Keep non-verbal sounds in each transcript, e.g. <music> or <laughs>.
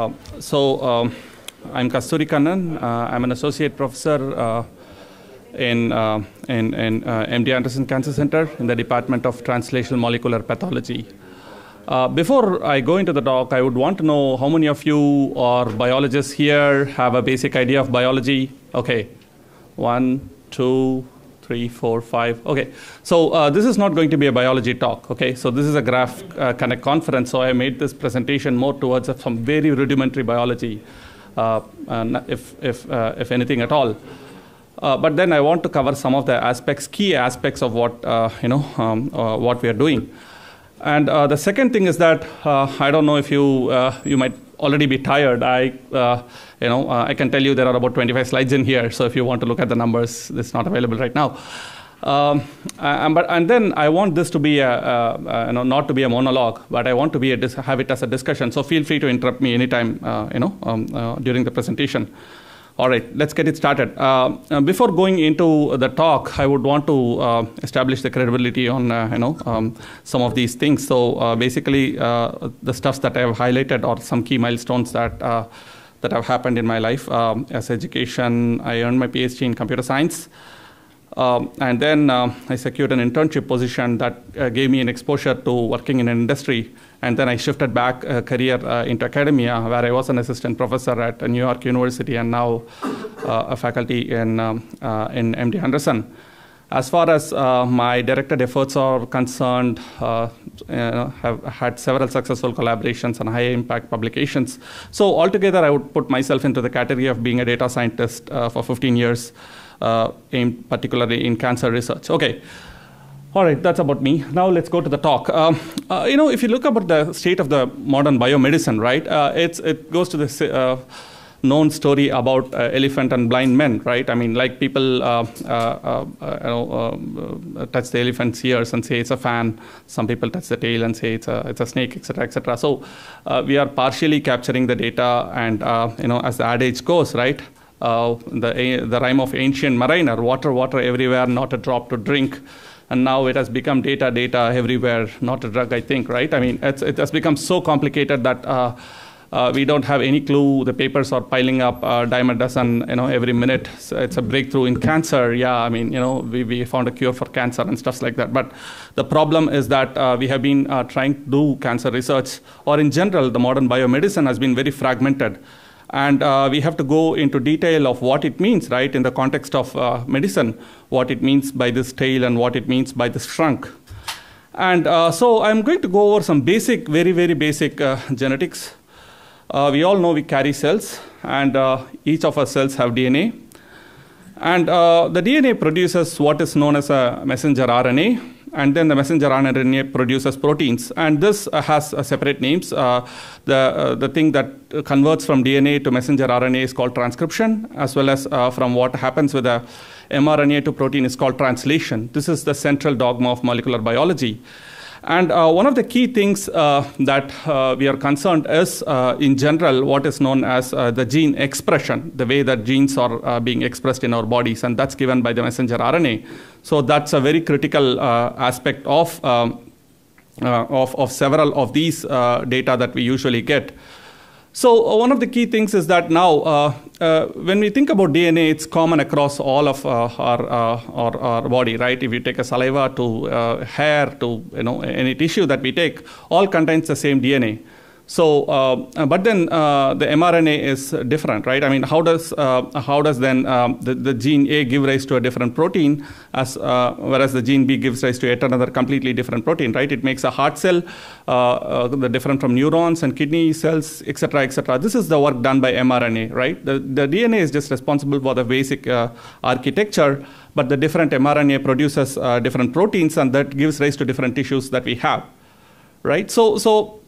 Uh, so um, I'm Kasthuri Kannan. Uh, I'm an associate professor uh, in, uh, in, in MD Anderson Cancer Center in the Department of Translational Molecular Pathology. Before I go into the talk, I would want to know how many of you are biologists here, have a basic idea of biology? Okay, one, two, three, four, five. Okay, so uh, this is not going to be a biology talk. Okay, so this is a Graph uh, Connect conference, so I made this presentation more towards some very rudimentary biology, uh, if, if, uh, if anything at all. Uh, but then I want to cover some of the aspects, key aspects of what uh, you know, um, what we are doing. And the second thing is that I don't know if you you might already be tired. I you know, uh, I can tell you there are about 25 slides in here. So if you want to look at the numbers, it's not available right now. Um, and, but, and then I want this to be a, a, a, you know, not to be a monologue, but I want to be a have it as a discussion. So feel free to interrupt me anytime, uh, you know, um, uh, during the presentation. All right, let's get it started. Uh, uh before going into the talk, I would want to uh, establish the credibility on uh, you know um, some of these things. So basically, the stuffs that I have highlighted are some key milestones that that have happened in my life. Um, as education, I earned my PhD in computer science. Um, and then uh, I secured an internship position that uh, gave me an exposure to working in an industry. And then I shifted back a career uh, into academia, where I was an assistant professor at New York University and now uh, a faculty in, um, uh, in MD Anderson. As far as uh, my directed efforts are concerned, uh, have had several successful collaborations and high impact publications. So altogether, I would put myself into the category of being a data scientist uh, for 15 years, uh, aimed particularly in cancer research. Okay. All right, that's about me. Now let's go to the talk. Um, uh, you know, if you look about the state of the modern biomedicine, right, uh, it's, it goes to this known story about uh, elephant and blind men, right? I mean, like people uh, uh, touch the elephant's ears and say it's a fan. Some people touch the tail and say it's a it's a snake, etc., etc. So we are partially capturing the data, and you know, as the adage goes, right? Uh, the, the rhyme of ancient mariner water, water everywhere, not a drop to drink. And now it has become data, data everywhere, not a drug, I think, right? I mean, it has become so complicated that uh, uh, we don't have any clue. The papers are piling up uh, dime a dozen, you know, every minute. So it's a breakthrough in cancer. Yeah, I mean, you know, we, we found a cure for cancer and stuff like that. But the problem is that uh, we have been uh, trying to do cancer research, or in general, the modern biomedicine has been very fragmented. And uh, we have to go into detail of what it means, right, in the context of uh, medicine, what it means by this tail and what it means by this trunk. And so I'm going to go over some basic, very, very basic genetics uh, we all know we carry cells, and uh, each of our cells have DNA. And uh, the DNA produces what is known as a messenger RNA, and then the messenger RNA produces proteins. And this uh, has uh, separate names. Uh, the, the thing that converts from DNA to messenger RNA is called transcription, as well as from what happens with the mRNA to protein is called translation. This is the central dogma of molecular biology. And uh, one of the key things uh, that uh, we are concerned is, uh, in general, what is known as uh, the gene expression, the way that genes are uh, being expressed in our bodies, and that's given by the messenger RNA. So that's a very critical aspect of, um, of, of, several of these data that we usually get. So uh, one of the key things is that now, uh, uh, when we think about DNA, it's common across all of uh, our, uh, our, our body, right? If you take a saliva to uh, hair to you know any tissue that we take, all contains the same DNA. So, uh, but then uh, the mRNA is different, right? I mean, how does uh, how does then um, the, the gene A give rise to a different protein, as uh, whereas the gene B gives rise to yet another completely different protein, right? It makes a heart cell, uh, uh, the different from neurons and kidney cells, etc., etc. This is the work done by mRNA, right? The, the DNA is just responsible for the basic architecture, but the different mRNA produces different proteins, and that gives rise to different tissues that we have, right? So, so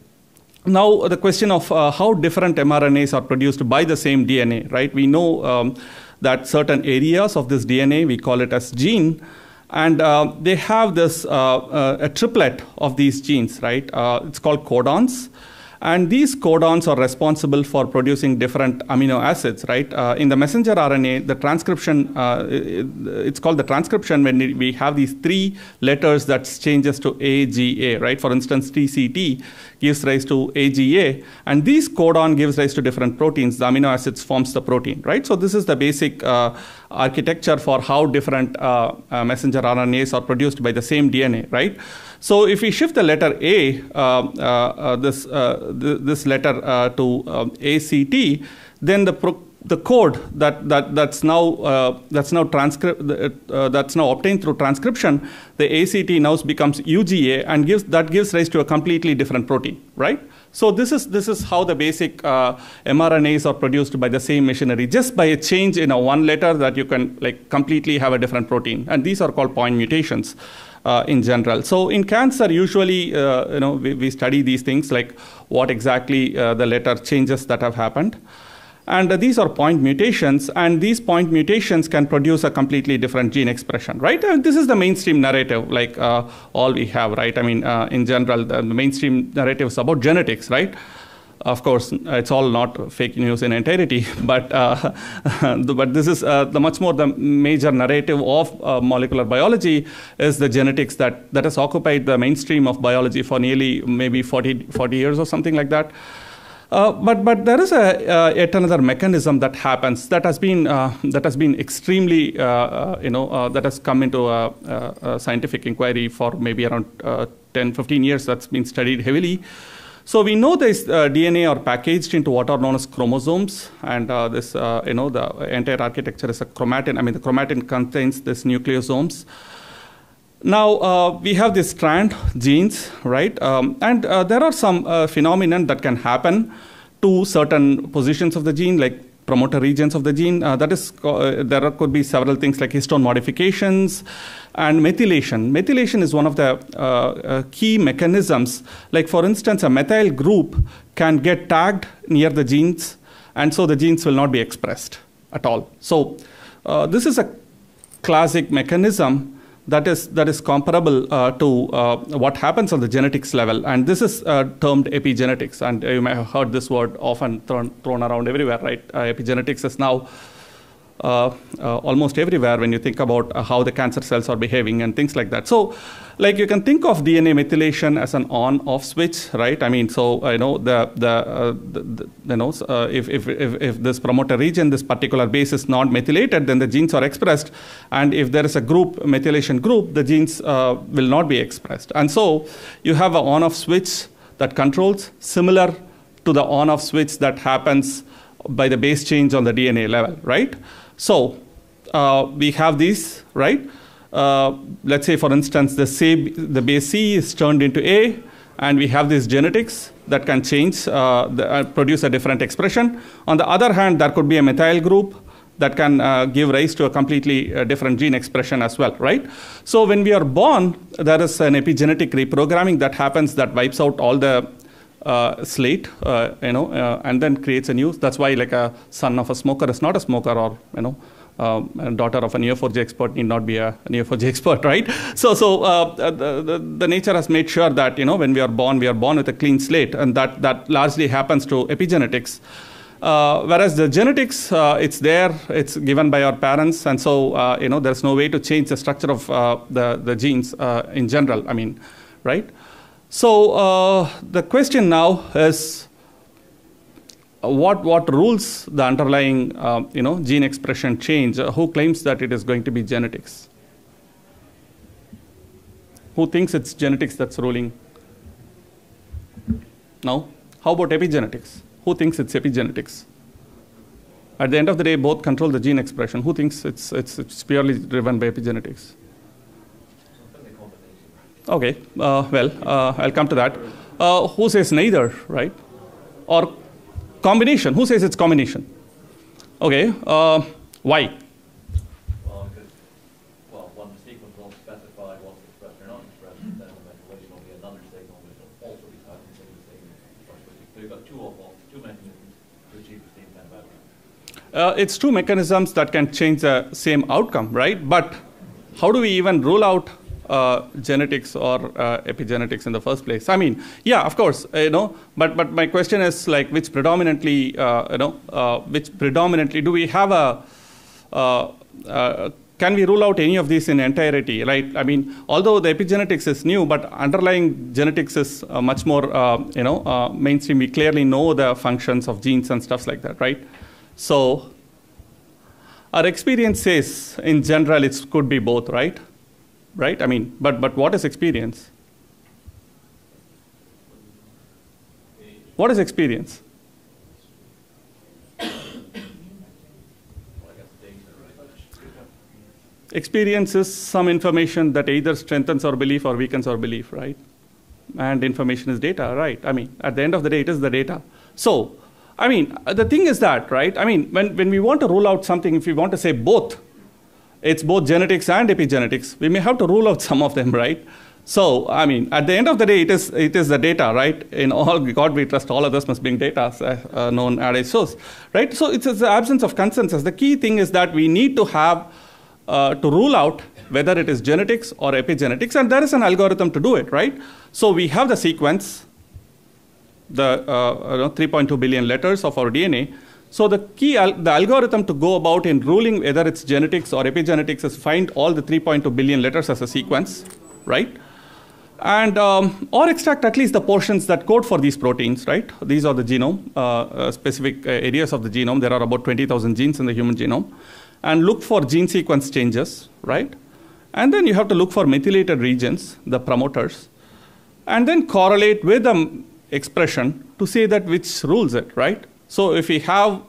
now, the question of uh, how different mRNAs are produced by the same DNA, right? We know um, that certain areas of this DNA, we call it as gene, and uh, they have this uh, uh a triplet of these genes, right? Uh, it's called codons. And these codons are responsible for producing different amino acids, right? Uh, in the messenger RNA, the transcription, uh, it's called the transcription when we have these three letters that changes to AGA, right? For instance, TCT gives rise to AGA, and these codon gives rise to different proteins. The amino acids forms the protein, right? So this is the basic uh, architecture for how different uh, uh, messenger RNAs are produced by the same DNA, right? So if we shift the letter A, uh, uh, uh this, uh, th this letter uh, to um, ACT, then the the code that, that that's now that's now transcript that's now obtained through transcription, the ACT now becomes UGA and gives that gives rise to a completely different protein, right? So this is this is how the basic uh, mRNAs are produced by the same machinery, just by a change in a one letter that you can like completely have a different protein, and these are called point mutations uh, in general. So in cancer, usually, uh, you know, we, we, study these things like what exactly uh, the letter changes that have happened. And uh, these are point mutations, and these point mutations can produce a completely different gene expression, right? And this is the mainstream narrative, like uh, all we have, right? I mean, uh, in general, the mainstream narrative is about genetics, right? Of course, it's all not fake news in entirety, <laughs> but uh, <laughs> but this is uh, the much more the major narrative of uh, molecular biology is the genetics that that has occupied the mainstream of biology for nearly maybe 40, 40 years or something like that. Uh, but but there is a uh, yet another mechanism that happens that has been uh, that has been extremely uh, uh, you know that has come into a, a, scientific inquiry for maybe around 10 15 years that's been studied heavily so we know this uh, DNA are packaged into what are known as chromosomes, and uh, this, uh, you know, the entire architecture is a chromatin. I mean, the chromatin contains this nucleosomes. Now uh, we have this strand genes, right? Um, and uh, there are some uh, phenomenon that can happen to certain positions of the gene, like promoter regions of the gene. Uh, that is, uh, there could be several things like histone modifications and methylation. Methylation is one of the uh, uh, key mechanisms. Like for instance, a methyl group can get tagged near the genes, and so the genes will not be expressed at all. So uh, this is a classic mechanism that is that is comparable uh, to uh, what happens on the genetics level, and this is uh, termed epigenetics. And you may have heard this word often thrown, thrown around everywhere, right? Uh, epigenetics is now uh, uh, almost everywhere when you think about how the cancer cells are behaving and things like that. So, like you can think of DNA methylation as an on-off switch, right? I mean, so you know the the, uh, the, the you know uh, if, if if if this promoter region, this particular base is not methylated, then the genes are expressed, and if there is a group methylation group, the genes uh, will not be expressed, and so you have an on-off switch that controls similar to the on-off switch that happens by the base change on the DNA level, right? So uh, we have these, right? Uh, let's say, for instance, the, C, the base C is turned into A, and we have these genetics that can change, uh, the, uh, produce a different expression. On the other hand, there could be a methyl group that can uh, give rise to a completely uh, different gene expression as well, right? So when we are born, there is an epigenetic reprogramming that happens that wipes out all the uh, slate, uh, you know, uh, and then creates a new. That's why like a son of a smoker is not a smoker, or you know, um, a daughter of a Neo4j expert need not be a Neo4j <laughs> expert, right? So, so uh, the, the, the, nature has made sure that you know when we are born, we are born with a clean slate, and that that largely happens to epigenetics. Uh, whereas the genetics, uh, it's there, it's given by our parents, and so you know there's no way to change the structure of the the genes in general. I mean, right? So uh, the question now is uh, what what rules the underlying uh, you know gene expression change? Uh, who claims that it is going to be genetics? Who thinks it's genetics that's ruling? now How about epigenetics? Who thinks it's epigenetics? At the end of the day, both control the gene expression. Who thinks it's it's, it's purely driven by epigenetics? Okay, uh, well, uh, I'll come to that. Uh, who says neither, right? Or combination? Who says it's combination? Okay, uh, why? Well, because, well, one sequence will specify what's expressed or not expressed, and then the methylation will be another signal which will also be tied to the same So you've got two, of, two mechanisms to achieve the same kind of outcome. Uh, it's two mechanisms that can change the same outcome, right? But how do we even rule out uh, genetics or uh, epigenetics in the first place? I mean, yeah, of course, you know, but but my question is like, which predominantly, uh, you know, uh, which predominantly do we have a uh, uh, can we rule out any of these in entirety, right? I mean, although the epigenetics is new, but underlying genetics is uh, much more, uh, you know, uh, mainstream. We clearly know the functions of genes and stuff like that, right? So our experience says, in general, it could be both, right? Right? I mean, but but what is experience? What is experience? Experience is some information that either strengthens our belief or weakens our belief, right? And information is data, right? I mean, at the end of the day, it is the data. So, I mean, the thing is that, right? I mean, when, when we want to rule out something, if we want to say both, it's both genetics and epigenetics, we may have to rule out some of them, right? So, I mean, at the end of the day, it is, it is the data, right? In all <laughs> God we trust, all of others must bring data, as uh, known adage source, right? So, it's, it's the absence of consensus. The key thing is that we need to have, uh, to rule out whether it is genetics or epigenetics, and there is an algorithm to do it, right? So, we have the sequence, the uh, 3.2 billion letters of our DNA. So the key, al- the algorithm to go about in ruling whether it's genetics or epigenetics is find all the 3.2 billion letters as a sequence, right? And um, or extract at least the portions that code for these proteins, right? These are the genome, uh, uh, specific uh, areas of the genome. There are about 20,000 genes in the human genome, and look for gene sequence changes, right? And then you have to look for methylated regions, the promoters, and then correlate with the expression to say that which rules it, right? So if we have,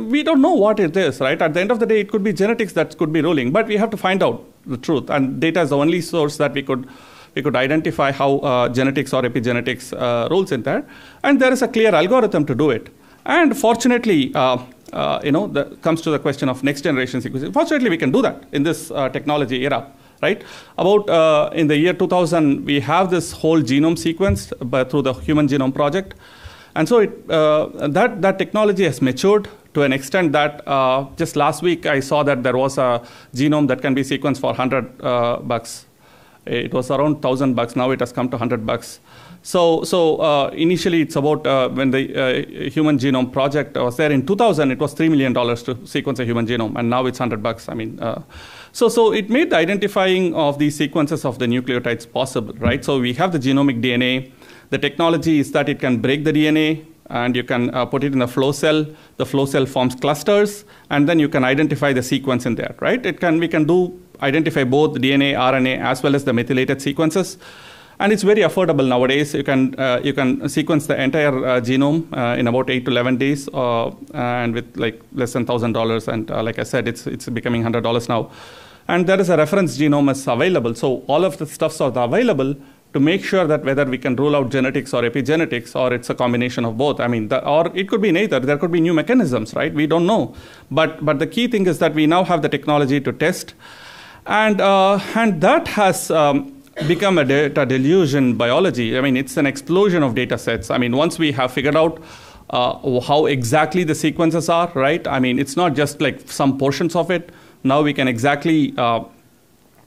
we don't know what it is, right? At the end of the day, it could be genetics that could be ruling, but we have to find out the truth, and data is the only source that we could we could identify how uh, genetics or epigenetics uh, rules in there, and there is a clear algorithm to do it. And fortunately, uh, uh, you know, the, comes to the question of next generation sequencing. Fortunately, we can do that in this uh, technology era right? About uh, in the year 2000, we have this whole genome sequenced by, through the Human Genome Project, and so it, uh, that that technology has matured to an extent that uh, just last week I saw that there was a genome that can be sequenced for 100 uh, bucks. It was around 1,000 bucks. Now it has come to 100 bucks. So, so uh, initially it's about uh, when the uh, Human Genome Project was there in 2000, it was three million dollars to sequence a human genome, and now it's 100 bucks. I mean, so so it made the identifying of these sequences of the nucleotides possible, right? So we have the genomic DNA. The technology is that it can break the DNA and you can uh, put it in a flow cell. The flow cell forms clusters, and then you can identify the sequence in there, right? It can we can do identify both DNA, RNA, as well as the methylated sequences and it's very affordable nowadays. You can uh, you can sequence the entire uh, genome uh, in about eight to eleven days, uh, and with like less than thousand dollars. And uh, like I said, it's it's becoming hundred dollars now. And there is a reference genome is available. So all of the stuffs are available to make sure that whether we can rule out genetics or epigenetics or it's a combination of both. I mean, the, or it could be neither. There could be new mechanisms, right? We don't know. But but the key thing is that we now have the technology to test, and uh, and that has. Um, become a data deluge in biology. I mean, it's an explosion of data sets. I mean, once we have figured out uh, how exactly the sequences are, right? I mean, it's not just like some portions of it. Now we can exactly uh,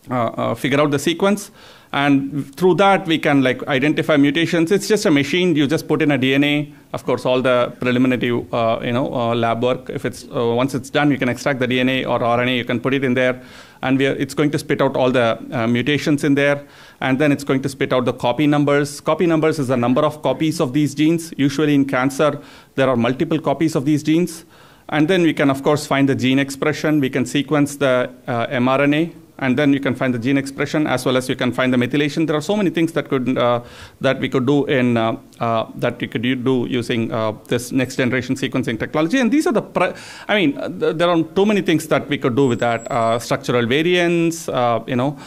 uh, uh figure out the sequence. And through that, we can like identify mutations. It's just a machine. You just put in a DNA. Of course, all the preliminary, uh, you know, uh, lab work. If it's once it's done, you can extract the DNA or RNA. You can put it in there and are, it's going to spit out all the uh, mutations in there, and then it's going to spit out the copy numbers. Copy numbers is the number of copies of these genes. Usually in cancer, there are multiple copies of these genes. And then we can, of course, find the gene expression. We can sequence the uh, mRNA and then you can find the gene expression as well as you can find the methylation. There are so many things that could uh, that we could do in uh, uh, that we could do using uh, this next generation sequencing technology. And these are the I mean, th- there are too many things that we could do with that uh, structural variants, uh, you know,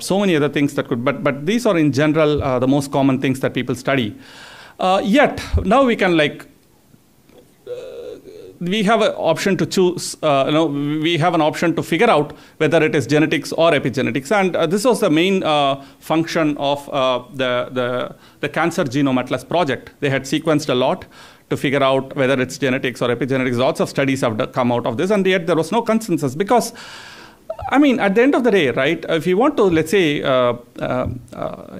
so many other things that could. But but these are in general the most common things that people study. yet now we can like we have an option to choose, uh, you know, we have an option to figure out whether it is genetics or epigenetics. And uh, this was the main uh, function of uh, the, the, the Cancer Genome Atlas project. They had sequenced a lot to figure out whether it's genetics or epigenetics. Lots of studies have come out of this, and yet there was no consensus because I mean, at the end of the day, right? If you want to, let's say, uh, uh,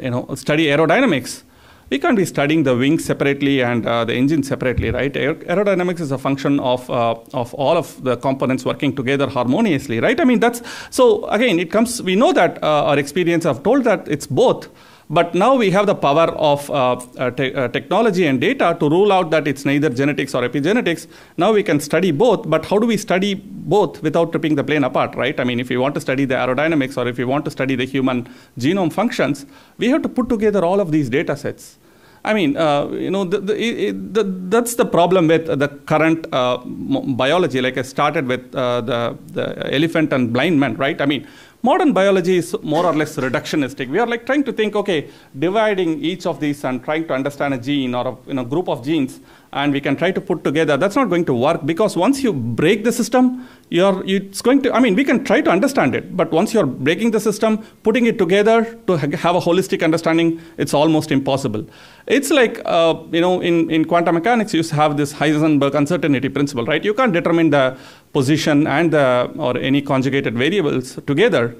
you know, study aerodynamics, we can't be studying the wings separately and uh, the engine separately, right? Aer- aerodynamics is a function of uh, of all of the components working together harmoniously, right? I mean, that's so. Again, it comes. We know that uh, our experience have told that it's both. But now we have the power of uh, uh, te- uh, technology and data to rule out that it's neither genetics or epigenetics. Now we can study both, but how do we study both without ripping the plane apart, right? I mean, if you want to study the aerodynamics or if you want to study the human genome functions, we have to put together all of these data sets. I mean, uh, you know, the, the, the, that's the problem with the current uh, biology. Like I started with uh, the, the elephant and blind man, right? I mean, modern biology is more or less reductionistic. We are like trying to think, okay, dividing each of these and trying to understand a gene or a you know, group of genes, and we can try to put together. That's not going to work because once you break the system, you're it's going to. I mean, we can try to understand it, but once you're breaking the system, putting it together to have a holistic understanding, it's almost impossible. It's like uh, you know, in in quantum mechanics, you have this Heisenberg uncertainty principle, right? You can't determine the position and the, or any conjugated variables together,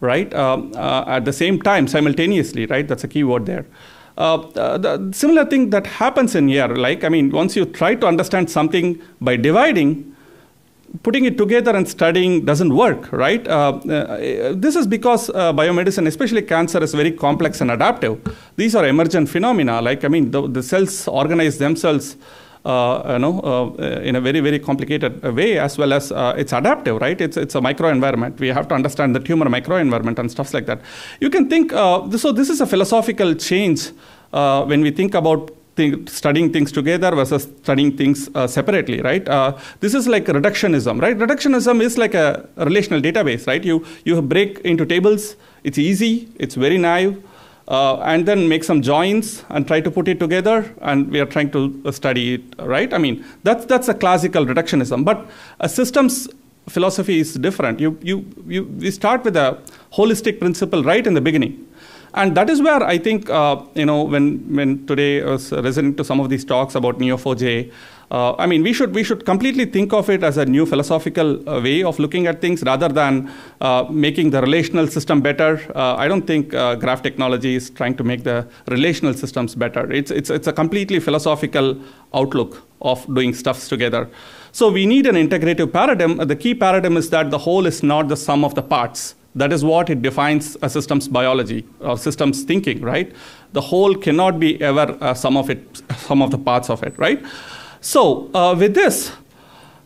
right? Um, uh, at the same time, simultaneously, right? That's a key word there. Uh, the similar thing that happens in here, like, I mean, once you try to understand something by dividing, putting it together and studying doesn't work, right? Uh, uh, this is because uh, biomedicine, especially cancer, is very complex and adaptive. These are emergent phenomena. Like, I mean, the, the cells organize themselves. Uh, you know, uh, in a very, very complicated way, as well as uh, it's adaptive, right? It's it's a microenvironment. We have to understand the tumor microenvironment and stuff like that. You can think. so this is a philosophical change when we think about studying things together versus studying things uh, separately, right? Uh, this is like reductionism, right? Reductionism is like a, a, relational database, right? You you break into tables. It's easy. It's very naive. Uh, and then make some joins and try to put it together, and we are trying to study it, right? I mean, that's that's a classical reductionism. But a systems philosophy is different. You you you we start with a holistic principle right in the beginning and that is where I think, uh, you know, when, when today I was listening to some of these talks about Neo4j, uh, I mean, we should, we should completely think of it as a new philosophical uh, way of looking at things rather than uh, making the relational system better. Uh, I don't think uh, graph technology is trying to make the relational systems better. It's, it's, it's a completely philosophical outlook of doing stuffs together. So we need an integrative paradigm. The key paradigm is that the whole is not the sum of the parts. That is what it defines a systems biology or systems thinking, right? The whole cannot be ever uh, some of it, some of the parts of it, right? So uh, with this,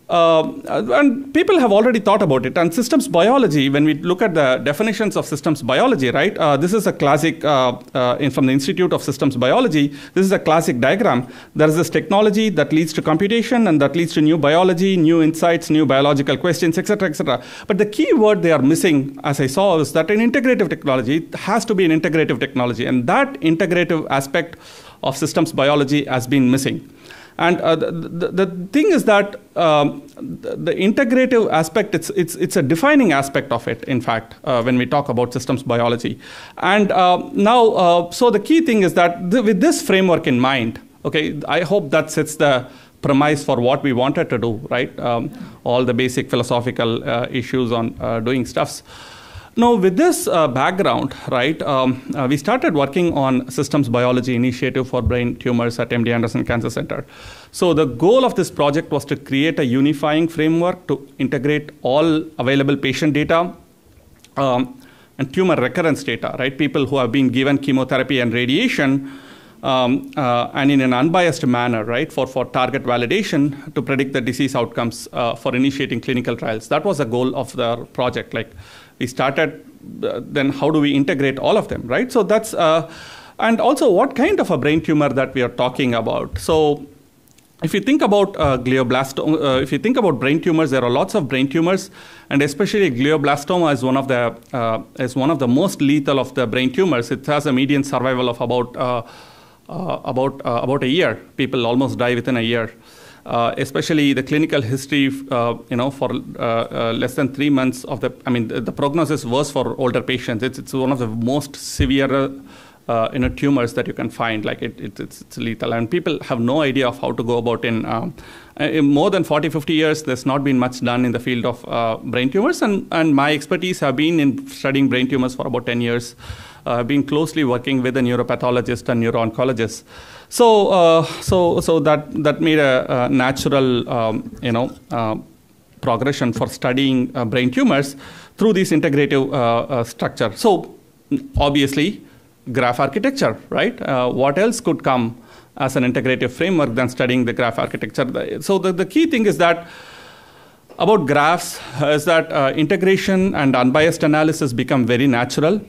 uh, and people have already thought about it. And systems biology, when we look at the definitions of systems biology, right, uh, this is a classic uh, uh, in, from the Institute of Systems Biology. This is a classic diagram. There is this technology that leads to computation and that leads to new biology, new insights, new biological questions, etc., etc. But the key word they are missing, as I saw, is that an integrative technology has to be an integrative technology, and that integrative aspect of systems biology has been missing. And uh, the, the, the, thing is that um, the, the, integrative aspect, it's, it's, it's a defining aspect of it, in fact, uh, when we talk about systems biology. And uh, now, uh, so the key thing is that th with this framework in mind, okay, I hope that sets the premise for what we wanted to do, right? Um, all the basic philosophical uh, issues on uh, doing stuffs. Now, with this uh, background, right, um, uh, we started working on systems biology initiative for brain tumors at MD Anderson Cancer Center. So the goal of this project was to create a unifying framework to integrate all available patient data um, and tumor recurrence data, right? People who have been given chemotherapy and radiation um, uh, and in an unbiased manner, right, for, for target validation to predict the disease outcomes uh, for initiating clinical trials. That was the goal of the project. Like we started, uh, then how do we integrate all of them, right? So that's, uh, and also what kind of a brain tumor that we are talking about. So if you think about uh, glioblastoma, uh, if you think about brain tumors, there are lots of brain tumors, and especially glioblastoma is one of the uh, is one of the most lethal of the brain tumors. It has a median survival of about uh, about about a year. People almost die within a year uh, especially the clinical history, uh, you know, for uh, less than three months of the, I mean, the, the prognosis worse for older patients. It's, it's one of the most severe uh, you know, tumors that you can find. Like it, it, it's, it's, lethal, and people have no idea of how to go about in, um, in more than 40, 50 years. There's not been much done in the field of uh, brain tumors, and, and my expertise have been in studying brain tumors for about 10 years. Uh, I've been closely working with a neuropathologist and neuro-oncologist. So, uh, so, so that that made a, a natural, um, you know, uh, progression for studying uh, brain tumors through this integrative uh, structure. So, obviously, graph architecture, right? Uh, what else could come as an integrative framework than studying the graph architecture? So the, the key thing is that about graphs is that uh, integration and unbiased analysis become very natural,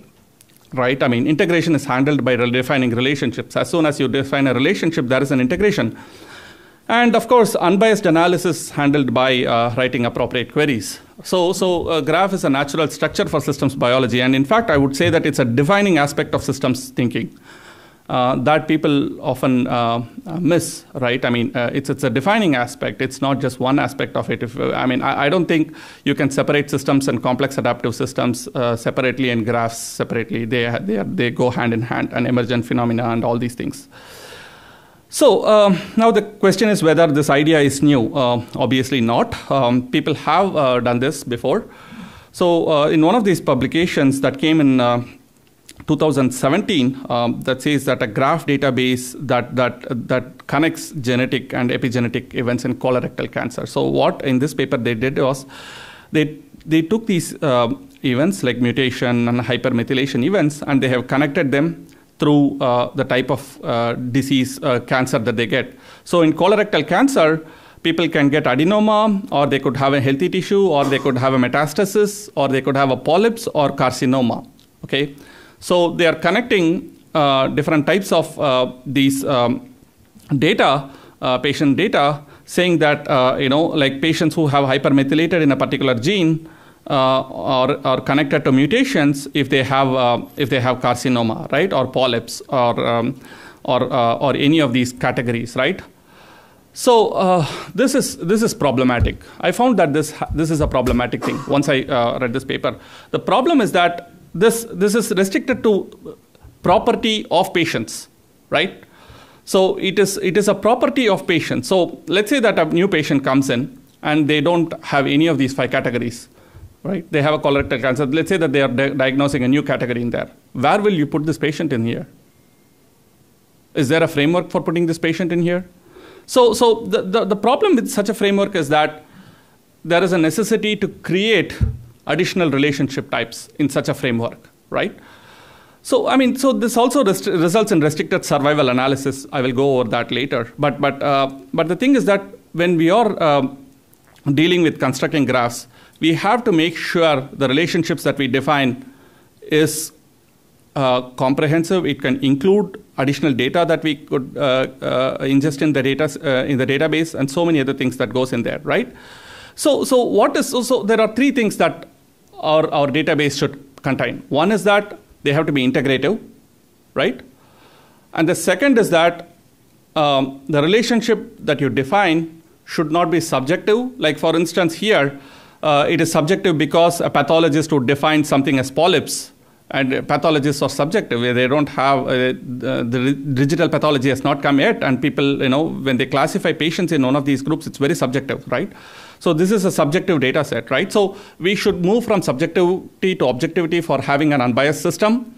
right? I mean, integration is handled by defining relationships. As soon as you define a relationship, there is an integration. And of course, unbiased analysis handled by uh, writing appropriate queries. So, so a graph is a natural structure for systems biology. And in fact, I would say that it's a defining aspect of systems thinking. Uh, that people often uh, miss, right? I mean, uh, it's it's a defining aspect. It's not just one aspect of it. If, I mean, I, I don't think you can separate systems and complex adaptive systems uh, separately and graphs separately. They they are, they go hand in hand, and emergent phenomena and all these things. So um, now the question is whether this idea is new. Uh, obviously not. Um, people have uh, done this before. So uh, in one of these publications that came in uh, 2017, um, that says that a graph database that that that connects genetic and epigenetic events in colorectal cancer. So what in this paper they did was they they took these uh, events like mutation and hypermethylation events and they have connected them through uh, the type of uh, disease uh, cancer that they get. So in colorectal cancer, people can get adenoma, or they could have a healthy tissue, or they could have a metastasis, or they could have a polyps or carcinoma. Okay, so they are connecting uh, different types of uh, these um, data, uh, patient data, saying that you know, like patients who have hypermethylated in a particular gene uh, or, or connected to mutations if they have uh, if they have carcinoma, right, or polyps, or um, or uh, or any of these categories, right. So uh, this is this is problematic. I found that this this is a problematic thing once I uh, read this paper. The problem is that this this is restricted to property of patients, right? So it is it is a property of patients. So let's say that a new patient comes in and they don't have any of these five categories right? They have a colorectal cancer. Let's say that they are di- diagnosing a new category in there. Where will you put this patient in here? Is there a framework for putting this patient in here? So, so the, the, the problem with such a framework is that there is a necessity to create additional relationship types in such a framework, right? So, I mean, so this also results in restricted survival analysis. I will go over that later. But, but, uh, but the thing is that when we are uh, dealing with constructing graphs, we have to make sure the relationships that we define is uh, comprehensive. It can include additional data that we could uh, uh, ingest in the data uh, in the database, and so many other things that goes in there, right? So, so what is so, so there are three things that our our database should contain. One is that they have to be integrative, right? And the second is that um, the relationship that you define should not be subjective. Like for instance, here uh, it is subjective because a pathologist would define something as polyps and pathologists are subjective. They don't have uh, the, digital pathology has not come yet. And people you know when they classify patients in one of these groups it's very subjective right? So this is a subjective data set right? So we should move from subjectivity to objectivity for having an unbiased system.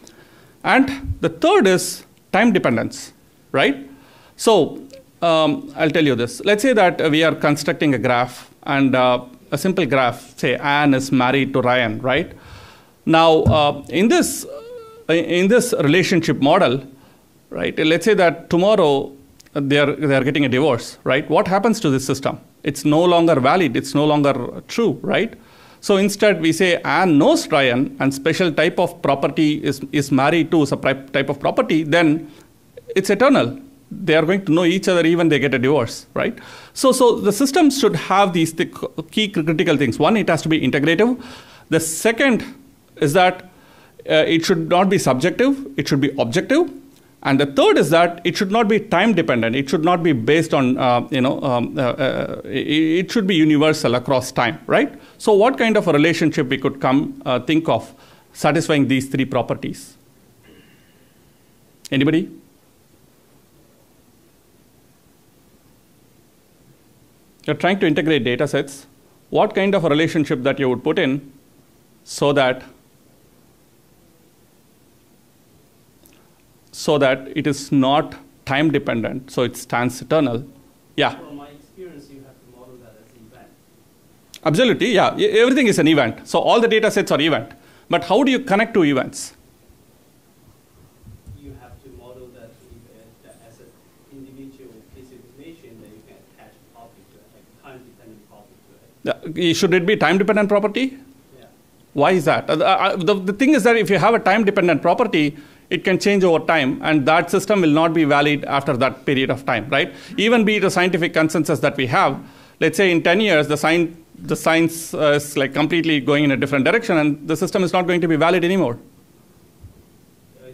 And the third is time dependence right? So um, i'll tell you this. Let's say that we are constructing a graph and uh, a simple graph, say Anne is married to Ryan, right? Now, uh, in this uh, in this relationship model, right? Let's say that tomorrow they are they are getting a divorce, right? What happens to this system? It's no longer valid. It's no longer true, right? So instead, we say Anne knows Ryan, and special type of property is is married to some type of property. Then it's eternal they are going to know each other even they get a divorce, right? So, so the system should have these th- key critical things. One, it has to be integrative. The second is that uh, it should not be subjective; it should be objective. And the third is that it should not be time dependent. It should not be based on, uh, you know, um, uh, uh it should be universal across time, right? So, what kind of a relationship we could come uh, think of satisfying these three properties? Anybody? You're trying to integrate data sets. What kind of a relationship that you would put in so that so that it is not time dependent, so it stands eternal. Yeah. From my experience, you have to model that as an event. Absolutely, yeah. Everything is an event. So all the data sets are event. But how do you connect to events? You have to model that as an individual piece of information that you can attach property to it, like time-dependent property to it. Yeah, Should it be time dependent property? Yeah. Why is that? Uh, uh, the, the thing is that if you have a time dependent property, it can change over time, and that system will not be valid after that period of time, right? Even be the scientific consensus that we have, let's say in 10 years, the, sci- the science uh, is like completely going in a different direction, and the system is not going to be valid anymore. I,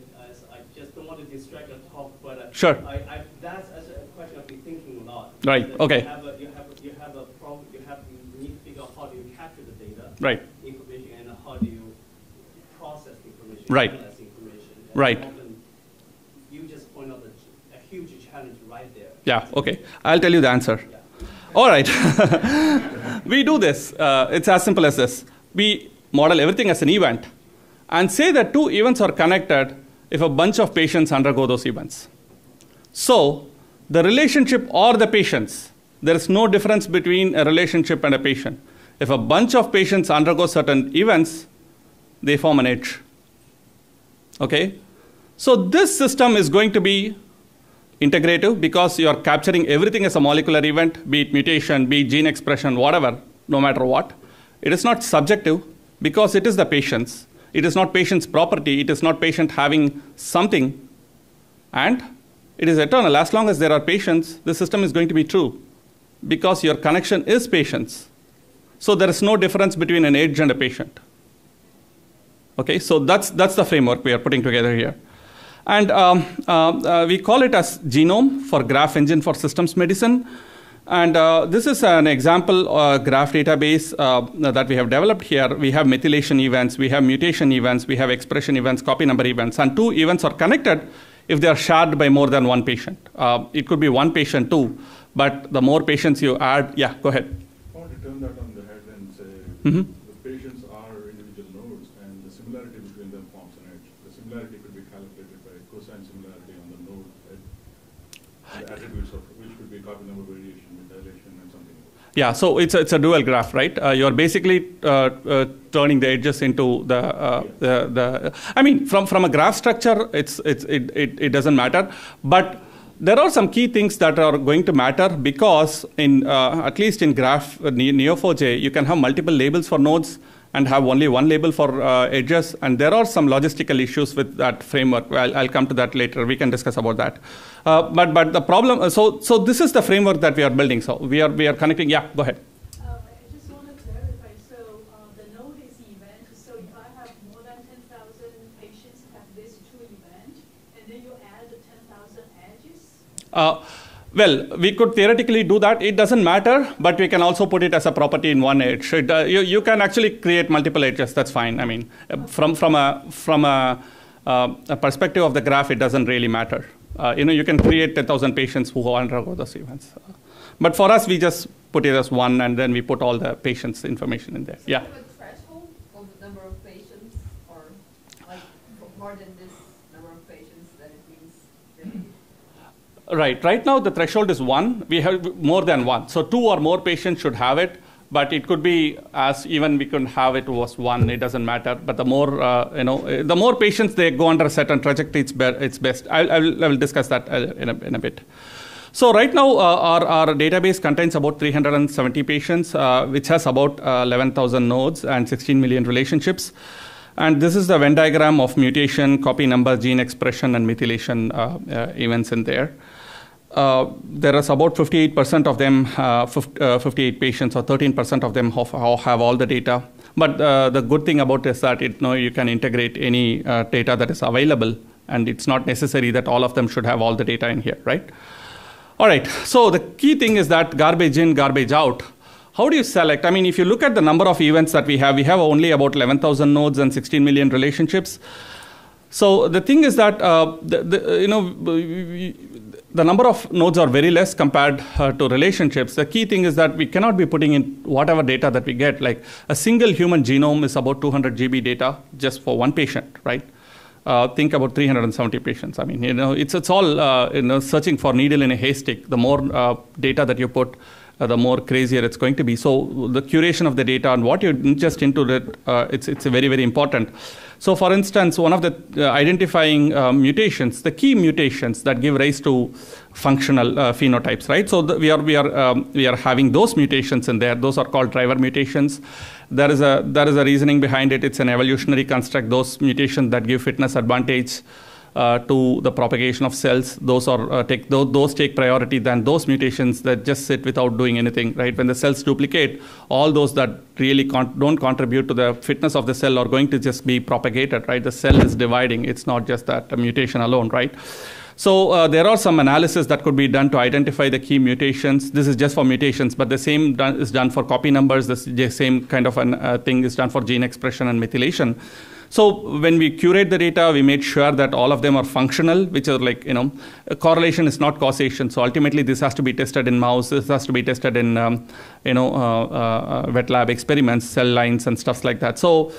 I just don't want to distract the talk, but uh, Sure. I, I, that's a question I've been thinking a lot. Right, That okay. You have a, you have a, you have a problem. You have you need to figure out how do you capture the data, Right. information, and how do you process the information, Right. analyze the information. And Right. You just point out a, huge challenge right there. Yeah, okay. I'll tell you the answer. Yeah. All right. <laughs> we do this. Uh, it's as simple as this. We model everything as an event and say that two events are connected if a bunch of patients undergo those events. So, the relationship or the patients, there is no difference between a relationship and a patient. If a bunch of patients undergo certain events, they form an edge. Okay? So, this system is going to be integrative because you are capturing everything as a molecular event, be it mutation, be it gene expression, whatever, no matter what. It is not subjective because it is the patient's. It is not patient's property. It is not patient having something. And it is eternal. As long as there are patients, the system is going to be true because your connection is patients. So there is no difference between an age and a patient. Okay, so that's, that's the framework we are putting together here. And um, uh, uh, we call it as genome for graph engine for systems medicine. And uh, this is an example uh, graph database uh, that we have developed here. We have methylation events, we have mutation events, we have expression events, copy number events, and two events are connected if they are shared by more than one patient. Uh, it could be one patient too, but the more patients you add, yeah, go ahead. I want to turn that on the head and say, Mhm. the patients are individual nodes, and the similarity between them forms an edge. The similarity could be calculated by cosine similarity on the node, right? The attributes of which could be copy number variation, methylation, and something else. Yeah, so it's a, it's a dual graph, right? Uh, you're basically uh, uh, turning the edges into the, uh, the, the I mean, from, from a graph structure, it's, it's, it, it, it doesn't matter. But there are some key things that are going to matter because, in, uh, at least in graph uh, Neo4j, you can have multiple labels for nodes and have only one label for uh, edges. And there are some logistical issues with that framework. I'll, I'll come to that later. We can discuss about that. Uh, but, but the problem, uh, so, so this is the framework that we are building. So we are, we are connecting, yeah, go ahead. Uh, I just want to clarify, so the node is event, so if I have more than 10,000 patients have this two event, and then you add the 10,000 edges? Well, we could theoretically do that. It doesn't matter, but we can also put it as a property in one edge. It, uh, you, you can actually create multiple edges. That's fine. I mean, uh, from from a from a, uh, a perspective of the graph, it doesn't really matter. Uh, you know, you can create 10,000 patients who undergo those events. But for us, we just put it as one, and then we put all the patients' information in there. Yeah. do you have a threshold of the number of patients, or like for more than this number of patients, then it means that Right. Right now, the threshold is one. We have more than one. So two or more patients should have it, but it could be as even we can have it was one. It doesn't matter. But the more uh, you know, uh, the more patients they go under a certain trajectory, it's, be- it's best. I, I, will, I will discuss that uh, in a, in a bit. So right now, uh, our, our database contains about 370 patients, uh, which has about uh, 11,000 nodes and 16 million relationships. And this is the Venn diagram of mutation, copy number, gene expression, and methylation uh, events in there. Uh, there is about 58% of them, uh, 50, uh, 58 patients, or 13% of them have, have all the data. But uh, the good thing about is that it, you, know, you can integrate any data that is available, and it's not necessary that all of them should have all the data in here, right? All right, so the key thing is that garbage in, garbage out. How do you select? I mean, if you look at the number of events that we have, we have only about 11,000 nodes and 16 million relationships. So the thing is that the, the, you know the number of nodes are very less compared uh, to relationships. The key thing is that we cannot be putting in whatever data that we get. Like a single human genome is about 200 GB data just for one patient, right? Uh, think about 370 patients. I mean, you know, it's it's all uh, you know searching for needle in a haystack. The more uh, data that you put, uh, the more crazier it's going to be. So the curation of the data and what you ingest into it, uh, it's it's very very important. So, for instance, one of the uh, identifying uh, mutations, the key mutations that give rise to functional uh, phenotypes, right? So the, we are we are um, we are having those mutations in there. Those are called driver mutations. There is a there is a reasoning behind it. It's an evolutionary construct. Those mutations that give fitness advantage uh, to the propagation of cells. Those are uh, take those, those take priority than those mutations that just sit without doing anything. Right? When the cells duplicate, all those that really con- don't contribute to the fitness of the cell are going to just be propagated. Right? The cell is dividing. It's not just that a mutation alone. Right? So uh, there are some analysis that could be done to identify the key mutations. This is just for mutations, but the same done, is done for copy numbers. The the same kind of an, uh, thing is done for gene expression and methylation. So when we curate the data, we made sure that all of them are functional, which are like you know, correlation is not causation. So ultimately, this has to be tested in mouse. This has to be tested in um, you know uh, uh, wet lab experiments, cell lines, and stuff like that. So.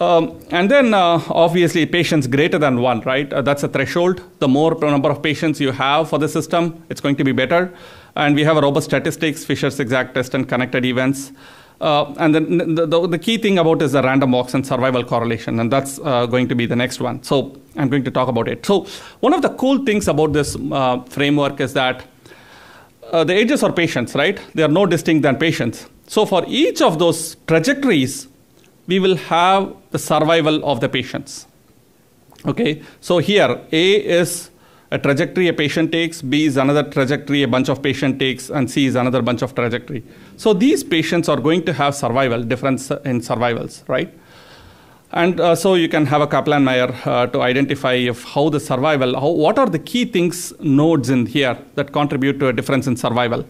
Um, and then uh, obviously patients greater than one, right? Uh, that's a threshold. The more number of patients you have for the system, it's going to be better. And we have a robust statistics, Fisher's exact test, and connected events. Uh, and then the, the, the key thing about is the random walks and survival correlation, and that's uh, going to be the next one. So I'm going to talk about it. So one of the cool things about this uh, framework is that uh, the ages are patients, right? They are no distinct than patients. So for each of those trajectories, we will have the survival of the patients. Okay, so here A is a trajectory a patient takes, B is another trajectory a bunch of patient takes, and C is another bunch of trajectory. So these patients are going to have survival difference in survivals, right? And uh, so you can have a Kaplan-Meier uh, to identify if how the survival, how, what are the key things nodes in here that contribute to a difference in survival.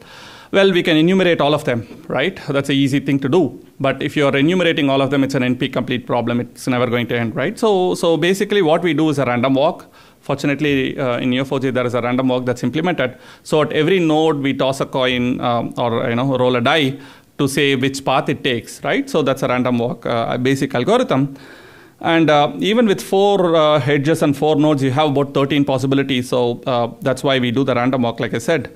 Well, we can enumerate all of them, right? That's an easy thing to do. But if you're enumerating all of them, it's an NP complete problem. It's never going to end, right? So, so basically, what we do is a random walk. Fortunately, uh, in Neo4j, there is a random walk that's implemented. So at every node, we toss a coin um, or you know roll a die to say which path it takes, right? So that's a random walk, uh, basic algorithm. And uh, even with four uh, and four nodes, you have about 13 possibilities. So uh, that's why we do the random walk, like I said.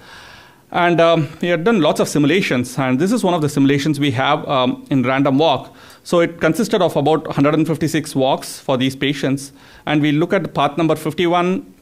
And um, we had done lots of simulations, and this is one of the simulations we have um, in random walk. So it consisted of about 156 walks for these patients, and we look at path number 51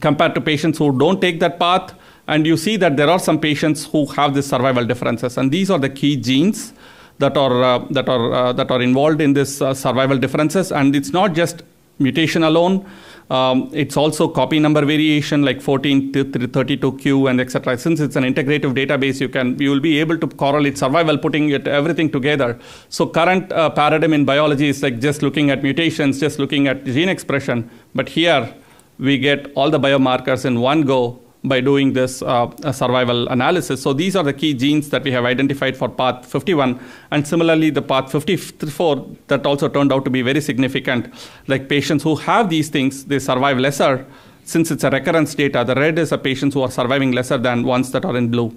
compared to patients who don't take that path, and you see that there are some patients who have these survival differences, and these are the key genes that are uh, that are uh, that are involved in this uh, survival differences, and it's not just mutation alone. Um, it's also copy number variation like 14 to 32q and etc. Since it's an integrative database, you can you will be able to correlate survival, putting it everything together. So current uh, paradigm in biology is like just looking at mutations, just looking at gene expression. But here we get all the biomarkers in one go by doing this uh, survival analysis. So these are the key genes that we have identified for path 51, and similarly the path 54 that also turned out to be very significant. Like patients who have these things, they survive lesser. Since it's a recurrence data, the red is the patients who are surviving lesser than ones that are in blue.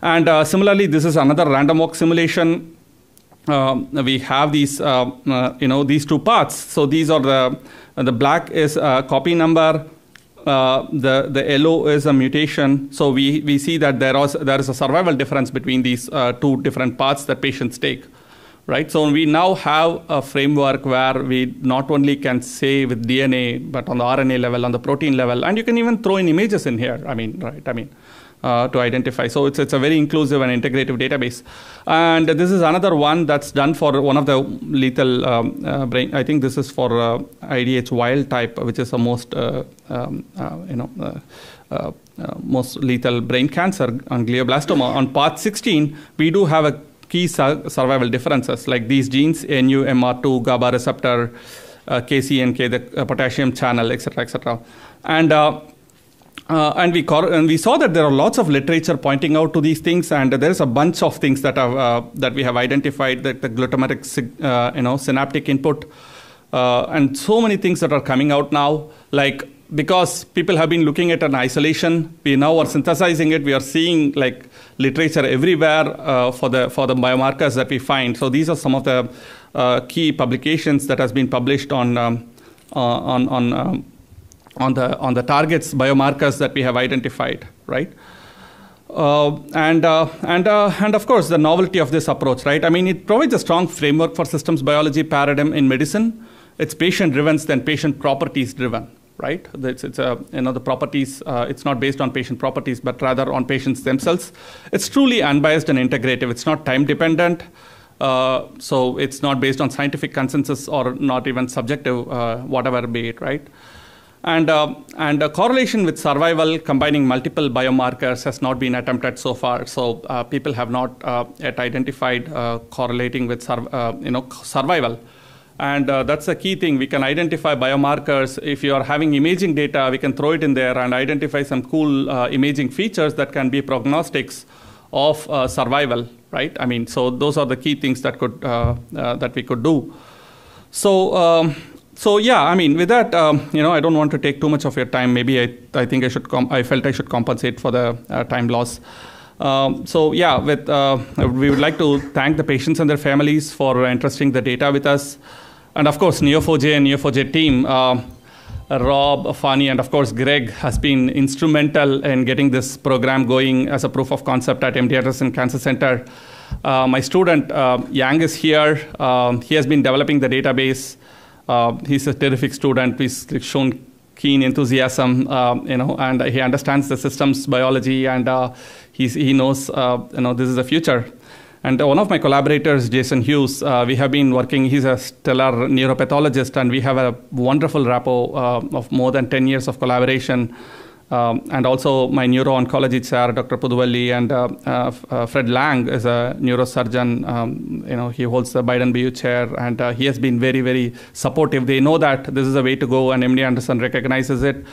And uh, similarly, this is another random walk simulation. Um, we have these, uh, uh, you know, these two paths. So these are the the black is copy number, uh, the the yellow is a mutation. So we, we see that there is there is a survival difference between these uh, two different paths that patients take, right? So we now have a framework where we not only can say with DNA, but on the RNA level, on the protein level, and you can even throw in images in here. I mean, right? I mean. Uh, to identify. So it's, it's a very inclusive and integrative database. And this is another one that's done for one of the lethal um, uh, brain. I think this is for uh, IDH wild type, which is the most uh, um, uh, you know uh, most lethal brain cancer on glioblastoma. on path 16, we do have a key su- survival differences like these genes NU, MR2, GABA receptor, KCNK, the potassium channel, etc., etc. And uh, and we cor- and we saw that there are lots of literature pointing out to these things, and there is a bunch of things that uh, that we have identified that the glutamatic uh, you know synaptic input uh, and so many things that are coming out now, like because people have been looking at an isolation, we now are synthesizing it. We are seeing like literature everywhere uh, for the for the biomarkers that we find. So these are some of the uh, key publications that has been published on um, on on um, on the on the targets biomarkers that we have identified, right? Uh, and uh, and uh, and of course the novelty of this approach, right? I mean, it provides a strong framework for systems biology paradigm in medicine. It's patient driven than patient properties driven, right? It's, it's a, you know the properties. Uh, it's not based on patient properties, but rather on patients themselves. It's truly unbiased and integrative. It's not time dependent. Uh, so it's not based on scientific consensus or not even subjective, uh, whatever be it, right? And, uh, and a correlation with survival combining multiple biomarkers has not been attempted so far. So uh, people have not uh, yet identified uh, correlating with uh, you know, survival. And uh, that's the key thing. We can identify biomarkers. If you are having imaging data, we can throw it in there and identify some cool imaging features that can be prognostics of survival, right? I mean, so those are the key things that, could, that we could do. So, um, so yeah, I mean, with that, um, you know, I don't want to take too much of your time. Maybe I, I think I should, com- I felt I should compensate for the uh, time loss. Um, so yeah, with uh, we would like to thank the patients and their families for entrusting the data with us, and of course Neo4j and Neo4j team. Uh, Rob, Fanny, and of course Greg has been instrumental in getting this program going as a proof of concept at MD Anderson Cancer Center. Uh, my student uh, Yang is here. Um, he has been developing the database. Uh, he's a terrific student. He's shown keen enthusiasm, uh, you know, and he understands the systems biology, and uh, he knows, you know, this is the future. And one of my collaborators, Jason Huse, uh, we have been working. He's a stellar neuropathologist, and we have a wonderful rapport uh, of more than 10 years of collaboration. Um, and also my neuro-oncology chair, Dr. Puduvalli, and uh, uh, uh, Fred Lang is a neurosurgeon. Um, you know, he holds the Biden BU chair, and uh, he has been very, very supportive. They know that this is the way to go, and MD Anderson recognizes it,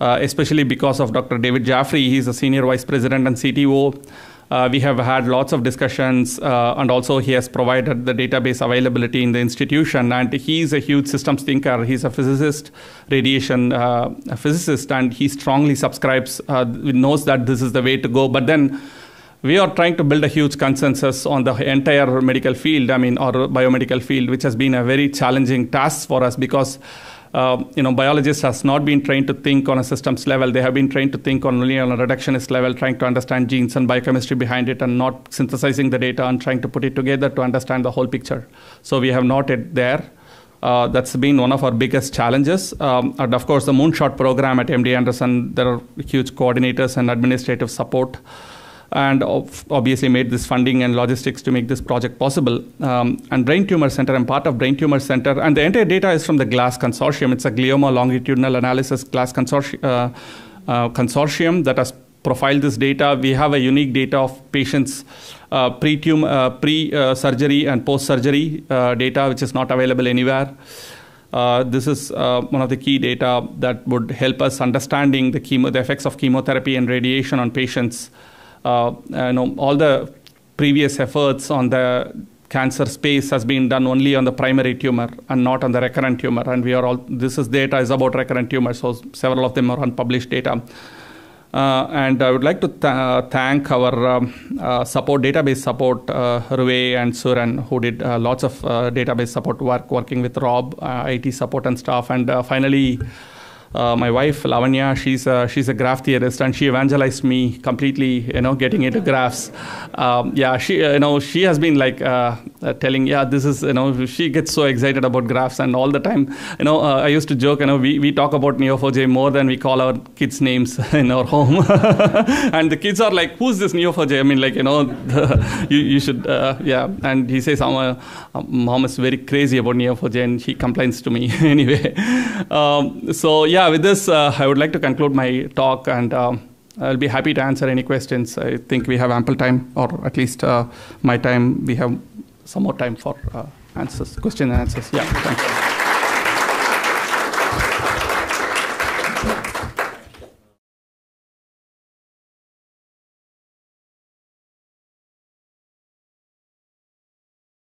uh, especially because of Dr. David Jaffray. He's a senior vice president and CTO. Uh, we have had lots of discussions, uh, and also he has provided the database availability in the institution. And he's a huge systems thinker. He's a physicist, radiation uh, physicist, and he strongly subscribes, uh, knows that this is the way to go. But then we are trying to build a huge consensus on the entire medical field, I mean, or biomedical field, which has been a very challenging task for us because uh, you know, biologists has not been trained to think on a systems level. They have been trained to think only on a reductionist level, trying to understand genes and biochemistry behind it, and not synthesizing the data and trying to put it together to understand the whole picture. So we have not yet there. Uh, that's been one of our biggest challenges. Um, and of course, the Moonshot program at MD Anderson, there are huge coordinators and administrative support and obviously made this funding and logistics to make this project possible. Um, and Brain Tumor Center, I'm part of Brain Tumor Center, and the entire data is from the GLASS consortium. It's a glioma longitudinal analysis GLASS consorti- uh, uh, consortium that has profiled this data. We have a unique data of patients uh, pre-tumor, uh, pre-surgery and post-surgery uh, data, which is not available anywhere. Uh, this is uh, one of the key data that would help us understanding the chemo, the effects of chemotherapy and radiation on patients you know, all the previous efforts on the cancer space has been done only on the primary tumor and not on the recurrent tumor. And we are all this is data is about recurrent tumors, so several of them are unpublished data. Uh, and I would like to th- uh, thank our um, uh, support database support, uh, and Suran, who did uh, lots of uh, database support work, working with Rob, uh, IT support and staff, And finally, uh, my wife Lavanya, she's a, she's a graph theorist, and she evangelized me completely. You know, getting into graphs. Um, yeah, she uh, you know she has been like uh, uh, telling, yeah, this is you know she gets so excited about graphs, and all the time, you know, uh, I used to joke, you know, we, we talk about Neo4j more than we call our kids' names <laughs> in our home, <laughs> and the kids are like, who's this Neo4j? I mean, like you know, the, <laughs> you you should yeah, and he says, uh, mom is very crazy about Neo4j, and she complains to me anyway. Um, so yeah yeah, with this, uh, I would like to conclude my talk, and um, I'll be happy to answer any questions. I think we have ample time, or at least uh, my time, we have some more time for uh, answers, question and answers. Yeah, thanks.